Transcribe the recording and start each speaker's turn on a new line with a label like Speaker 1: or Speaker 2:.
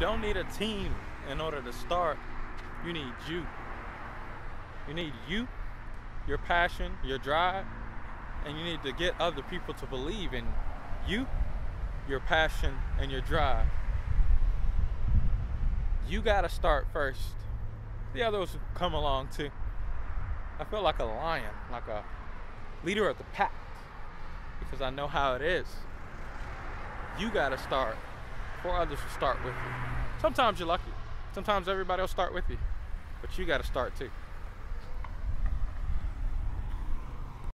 Speaker 1: don't need a team in order to start. You need you. You need you, your passion, your drive, and you need to get other people to believe in you, your passion, and your drive. You got to start first. The others come along too. I feel like a lion, like a leader of the pack, because I know how it is. You got to start before others will start with you. Sometimes you're lucky. Sometimes everybody will start with you, but you got to start too.